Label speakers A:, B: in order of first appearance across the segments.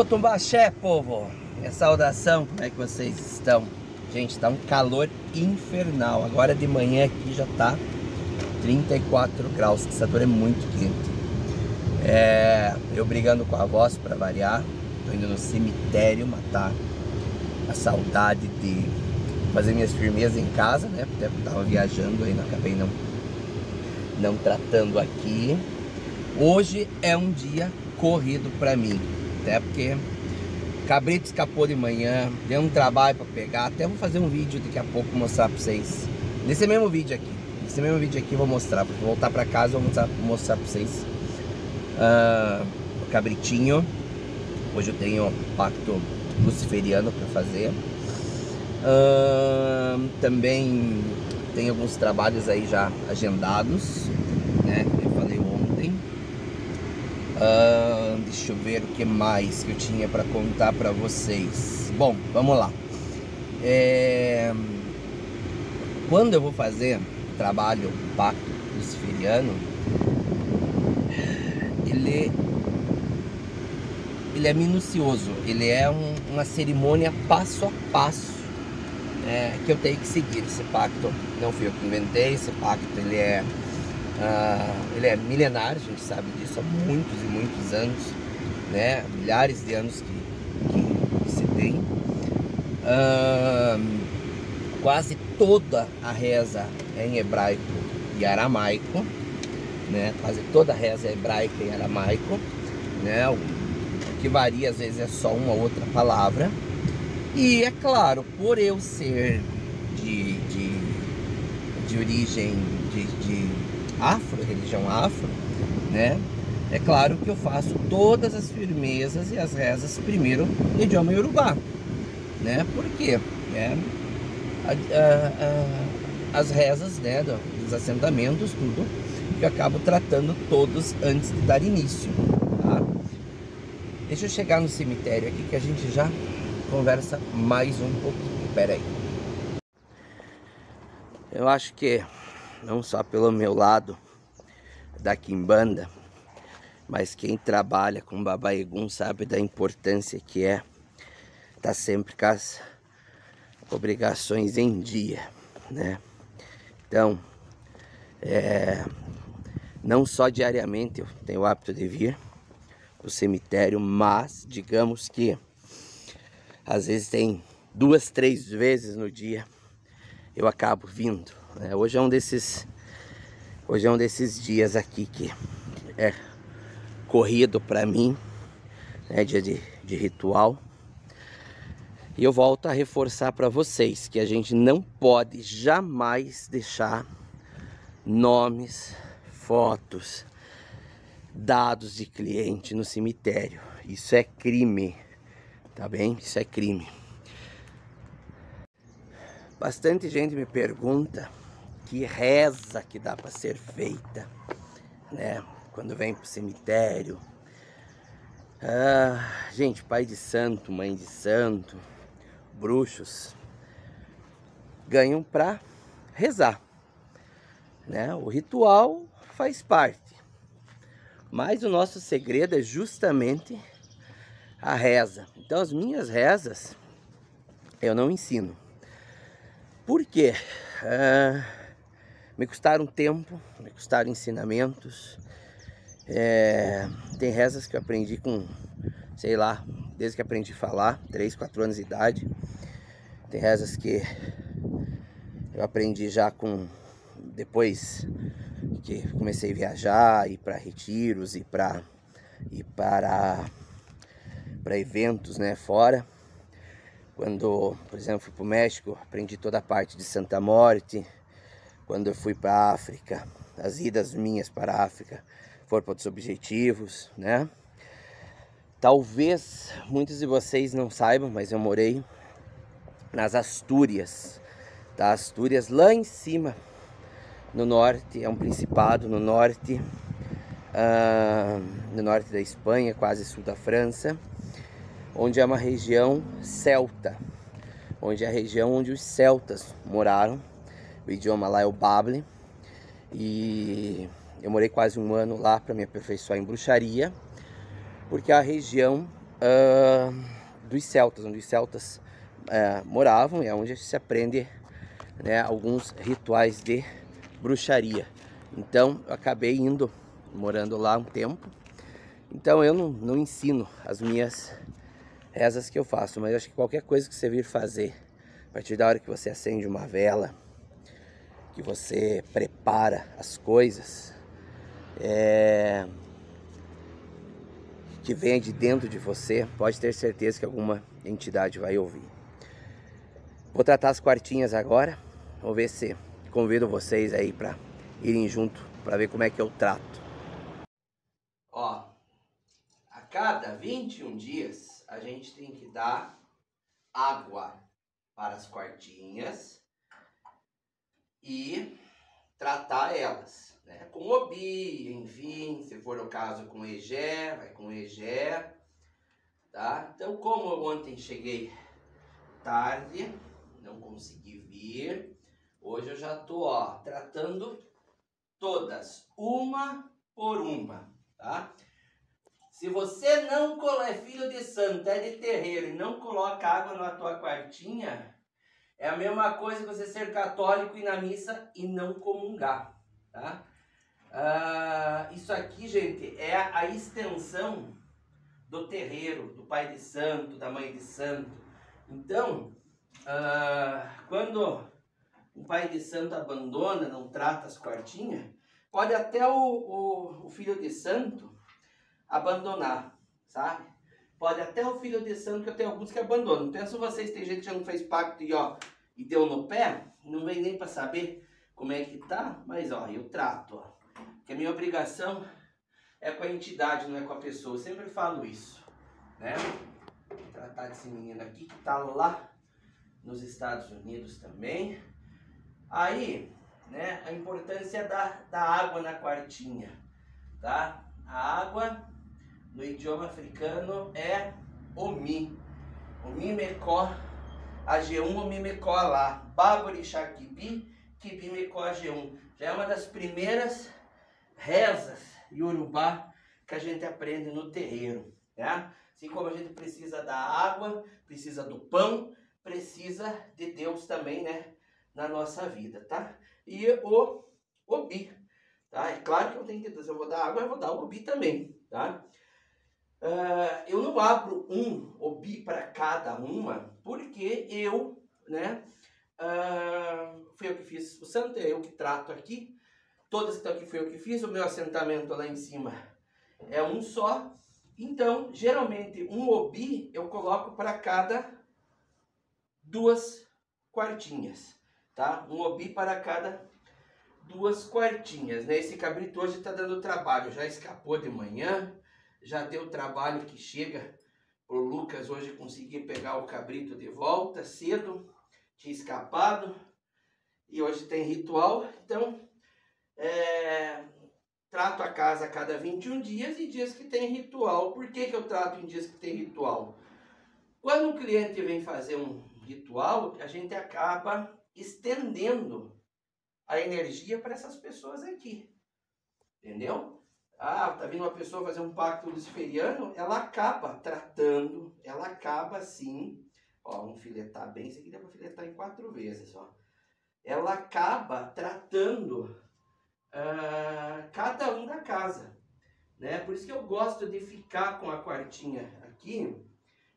A: Cotumbaxé, povo! Minha saudação, como é que vocês estão? Gente, tá um calor infernal. Agora de manhã aqui já tá 34 graus, essa dor é muito quente. É, eu brigando com a voz para variar, tô indo no cemitério matar a saudade de fazer minhas firmezas em casa, né? Até porque tava viajando aí, não acabei não, não tratando aqui. Hoje é um dia corrido para mim, até porque cabrito escapou de manhã, deu um trabalho para pegar, até vou fazer um vídeo daqui a pouco mostrar para vocês. Nesse mesmo vídeo aqui, nesse mesmo vídeo aqui vou mostrar, vou voltar para casa vou mostrar, mostrar para vocês uh, o cabritinho. Hoje eu tenho pacto luciferiano para fazer. Uh, também tem alguns trabalhos aí já agendados, né? Eu falei ontem. Uh, eu ver o que mais que eu tinha para contar para vocês. Bom, vamos lá. É... Quando eu vou fazer trabalho pacto luciferiano, ele ele é minucioso, ele é um, uma cerimônia passo a passo é, que eu tenho que seguir. Esse pacto não fui eu que inventei, esse pacto ele é, uh, ele é milenário, a gente sabe disso há muitos e muitos anos, né? milhares de anos que, que, se tem. Uh, quase toda a reza é em hebraico e aramaico, né? quase toda a reza é hebraica e aramaico, né? o que varia às vezes é só uma outra palavra. E é claro, por eu ser de, de, de origem de, de afro, religião afro, né? É claro que eu faço todas as firmezas e as rezas primeiro no idioma iorubá, né? Por quê? É, a, a, a, as rezas né, dos assentamentos, tudo, que eu acabo tratando todos antes de dar início, tá? Deixa eu chegar no cemitério aqui que a gente já conversa mais um pouquinho. Pera aí. Eu acho que não só pelo meu lado da Quimbanda, mas quem trabalha com Babaegum sabe da importância que é estar tá sempre com as obrigações em dia, né? Então, é, não só diariamente eu tenho o hábito de vir para o cemitério, mas digamos que às vezes tem duas, três vezes no dia eu acabo vindo. Né? Hoje é um desses hoje é um desses dias aqui que é corrido para mim, né? dia de, de ritual. E eu volto a reforçar para vocês que a gente não pode jamais deixar nomes, fotos, dados de cliente no cemitério. Isso é crime. Tá bem? Isso é crime. Bastante gente me pergunta que reza que dá para ser feita, né? Quando vem pro cemitério. Ah, gente, pai de santo, mãe de santo, bruxos ganham para rezar, né? O ritual faz parte. Mas o nosso segredo é justamente a reza. Então as minhas rezas eu não ensino. Por quê? Ah, me custaram tempo, me custaram ensinamentos. É, tem rezas que eu aprendi com, sei lá, desde que aprendi a falar, 3, 4 anos de idade. Tem rezas que eu aprendi já com depois que comecei a viajar, ir para retiros e para ir para para eventos, né, fora. Quando, por exemplo, fui para o México, aprendi toda a parte de Santa Morte. Quando eu fui para a África, as idas minhas para a África foram para outros objetivos, né? Talvez muitos de vocês não saibam, mas eu morei nas Astúrias, tá? Astúrias lá em cima, no norte, é um principado no norte, uh, no norte da Espanha, quase sul da França onde é uma região celta, onde é a região onde os celtas moraram. O idioma lá é o Bable. E eu morei quase um ano lá para me aperfeiçoar em bruxaria, porque a região uh, dos celtas, onde os celtas uh, moravam é onde se aprende né, alguns rituais de bruxaria. Então eu acabei indo, morando lá um tempo. Então eu não, não ensino as minhas rezas que eu faço, mas acho que qualquer coisa que você vir fazer, a partir da hora que você acende uma vela, que você prepara as coisas, é, que vem de dentro de você, pode ter certeza que alguma entidade vai ouvir. Vou tratar as quartinhas agora. Vou ver se convido vocês aí para irem junto para ver como é que eu trato. Ó, a cada 21 dias a gente tem que dar água para as quartinhas e tratar elas, né? Com obi, enfim, se for o caso com egé, vai com egé, tá? Então, como eu ontem cheguei tarde, não consegui vir, hoje eu já tô, ó, tratando todas, uma por uma, tá? Se você não é filho de santo, é de terreiro e não coloca água na tua quartinha, é a mesma coisa que você ser católico e ir na missa e não comungar, tá? Ah, isso aqui, gente, é a extensão do terreiro, do pai de santo, da mãe de santo. Então, ah, quando o pai de santo abandona, não trata as quartinhas, pode até o, o, o filho de santo abandonar, sabe? Pode até o filho de santo, que eu tenho alguns que abandonam. Penso vocês, tem gente que já não fez pacto e, ó, e deu no pé, não vem nem para saber como é que tá, mas ó, eu trato, ó. Que a minha obrigação é com a entidade, não é com a pessoa. Eu sempre falo isso, né? Vou tratar desse menino aqui que tá lá nos Estados Unidos também. Aí, né, a importância da, da água na quartinha, tá? A água, no idioma africano, é Omi. Omi Mekó, AG1 Omi Mekó lá. Baborixá Kibi, Kibi Mekó AG1. Já é uma das primeiras rezas Yorubá que a gente aprende no terreiro, né? Assim como a gente precisa da água, precisa do pão, precisa de Deus também, né? Na nossa vida, tá? E o obi, tá? É claro que eu tenho que, se eu vou dar água, eu vou dar o obi também, tá? Uh, eu não abro um obi para cada uma, porque eu, né? Uh, fui eu que fiz o santo, é eu que trato aqui. Todas que estão aqui foi eu que fiz. O meu assentamento lá em cima é um só. Então, geralmente, um obi eu coloco para cada duas quartinhas, tá? Um obi para cada duas quartinhas, né? Esse cabrito hoje está dando trabalho, já escapou de manhã, já deu trabalho que chega o Lucas hoje conseguir pegar o cabrito de volta cedo, tinha escapado, e hoje tem ritual, então é, trato a casa a cada 21 dias e dias que tem ritual. Por que, que eu trato em dias que tem ritual? Quando um cliente vem fazer um ritual, a gente acaba estendendo a energia para essas pessoas aqui. Entendeu? Ah, tá vindo uma pessoa fazer um pacto luciferiano, ela acaba tratando, ela acaba sim, ó, um filetar bem, isso aqui dá para filetar em quatro vezes, ó. Ela acaba tratando uh, cada um da casa, né? Por isso que eu gosto de ficar com a quartinha aqui,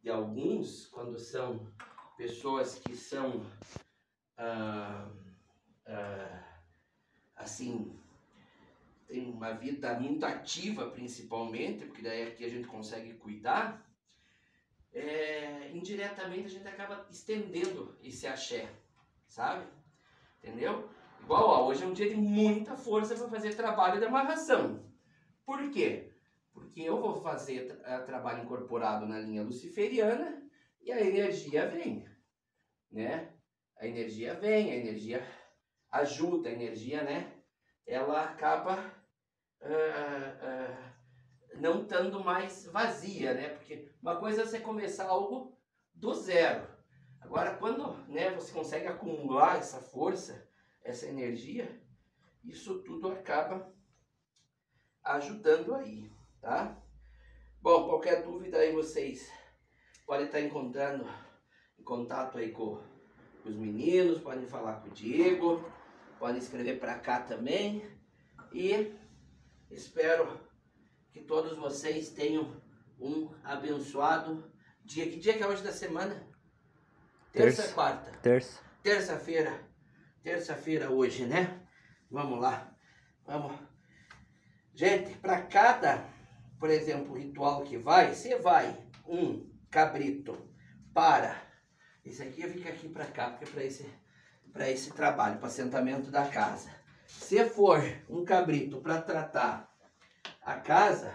A: de alguns, quando são pessoas que são ah, ah, assim tem uma vida muito ativa principalmente, porque daí aqui a gente consegue cuidar, é, indiretamente a gente acaba estendendo esse axé, sabe? Entendeu? Igual, ó, hoje é um dia de muita força para fazer trabalho de amarração. Por quê? Porque eu vou fazer tra trabalho incorporado na linha luciferiana e a energia vem, né? A energia vem, a energia ajuda, a energia, né? Ela acaba uh, uh, não estando mais vazia, né? Porque uma coisa é você começar algo do zero. Agora, quando né, você consegue acumular essa força, essa energia, isso tudo acaba ajudando aí, tá? Bom, qualquer dúvida aí vocês podem estar encontrando em contato aí com, com os meninos, podem falar com o Diego, podem escrever para cá também. E espero que todos vocês tenham um abençoado dia. Que dia que é hoje da semana? Terça, Terça. quarta?
B: Terça.
A: Terça-feira. Terça-feira hoje, né? Vamos lá. Vamos. Gente, para cada, por exemplo, ritual que vai, você vai um cabrito para. Esse aqui fica aqui para cá, porque é para esse, para esse trabalho, para assentamento da casa. Se for um cabrito para tratar a casa,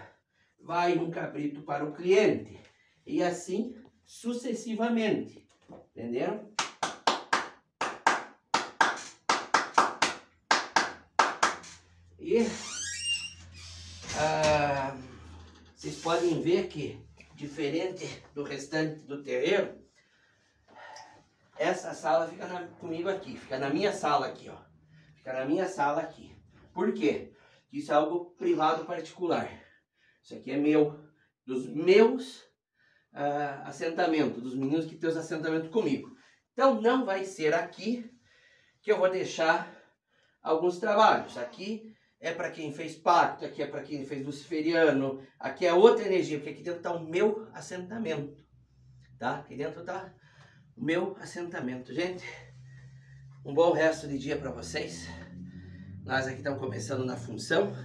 A: vai um cabrito para o cliente. E assim sucessivamente. Entenderam? E ah, vocês podem ver que, diferente do restante do terreiro, essa sala fica na, comigo aqui, fica na minha sala aqui, ó. Fica na minha sala aqui. Por quê? Isso é algo privado particular. Isso aqui é meu, dos meus uh, assentamentos, dos meninos que têm os assentamentos comigo. Então não vai ser aqui que eu vou deixar alguns trabalhos. Aqui é para quem fez pacto, aqui é para quem fez luciferiano, aqui é outra energia, porque aqui dentro está o meu assentamento. Tá? Aqui dentro está o meu assentamento. Gente, um bom resto de dia para vocês. Nós aqui estamos começando na função.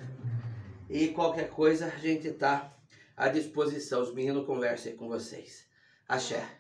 A: E qualquer coisa a gente está à disposição. Os meninos conversem com vocês. Axé.